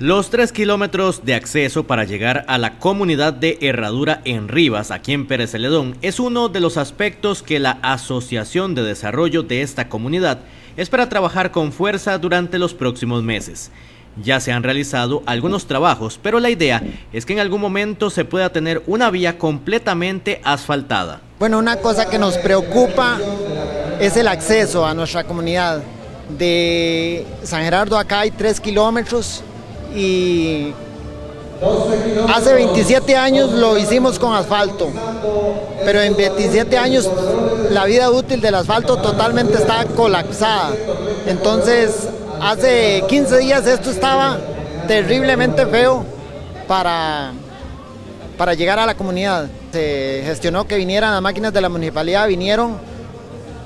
Los tres kilómetros de acceso para llegar a la comunidad de Herradura en Rivas, aquí en Pérez Celedón, es uno de los aspectos que la Asociación de Desarrollo de esta comunidad espera trabajar con fuerza durante los próximos meses. Ya se han realizado algunos trabajos, pero la idea es que en algún momento se pueda tener una vía completamente asfaltada. Bueno, una cosa que nos preocupa es el acceso a nuestra comunidad. De San Gerardo acá hay tres kilómetros y hace 27 años lo hicimos con asfalto, pero en 27 años la vida útil del asfalto totalmente está colapsada. Entonces, hace 15 días esto estaba terriblemente feo para, para llegar a la comunidad. Se gestionó que vinieran las máquinas de la municipalidad, vinieron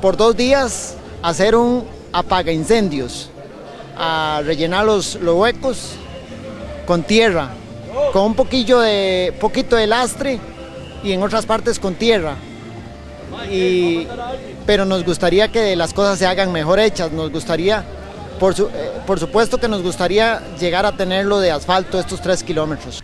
por dos días a hacer un apaga incendios, a rellenar los, los huecos con tierra, con un poquillo de, poquito de lastre y en otras partes con tierra. pero nos gustaría que las cosas se hagan mejor hechas, nos gustaría, por, eh, por supuesto que nos gustaría llegar a tenerlo de asfalto estos tres kilómetros.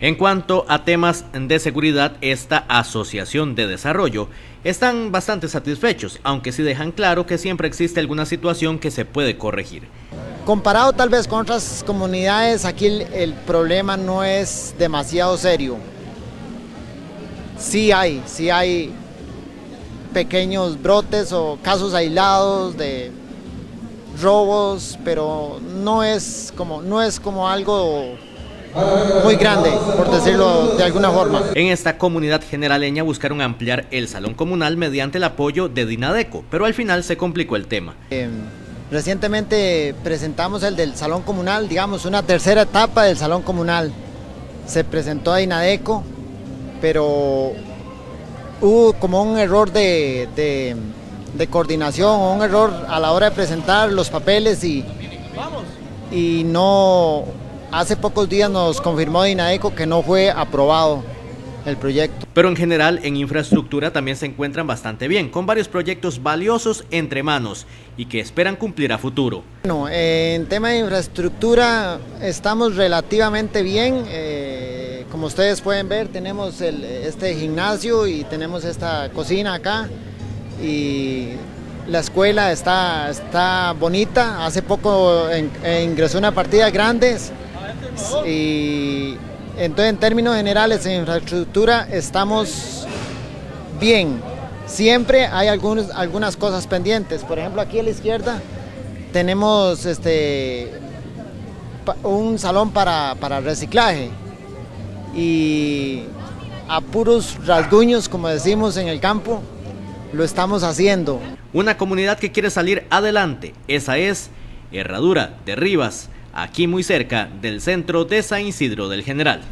En cuanto a temas de seguridad, esta asociación de desarrollo están bastante satisfechos, aunque sí dejan claro que siempre existe alguna situación que se puede corregir. Comparado tal vez con otras comunidades, aquí el, problema no es demasiado serio. Sí hay, sí hay pequeños brotes o casos aislados de robos, pero no es como, no es como algo muy grande, por decirlo de alguna forma. En esta comunidad generaleña buscaron ampliar el salón comunal mediante el apoyo de Dinadeco, pero al final se complicó el tema. Em, recientemente presentamos el del salón comunal, digamos una tercera etapa del salón comunal. Se presentó a Dinadeco, pero hubo como un error de, de, de coordinación un error a la hora de presentar los papeles y, y no Hace pocos días nos confirmó Dinaeco que no fue aprobado el proyecto. Pero en general en infraestructura también se encuentran bastante bien, con varios proyectos valiosos entre manos y que esperan cumplir a futuro. Bueno, en tema de infraestructura estamos relativamente bien. Eh, como ustedes pueden ver, tenemos este gimnasio y tenemos esta cocina acá. Y la escuela está, está bonita. Hace poco ingresó una partida grandes y entonces en términos generales en infraestructura estamos bien. Siempre hay algunos, algunas cosas pendientes. Por ejemplo, aquí a la izquierda tenemos este, un salón para, para reciclaje y a puros rasguños, como decimos en el campo, lo estamos haciendo. Una comunidad que quiere salir adelante, esa es Herradura de Rivas aquí muy cerca del centro de San Isidro del General.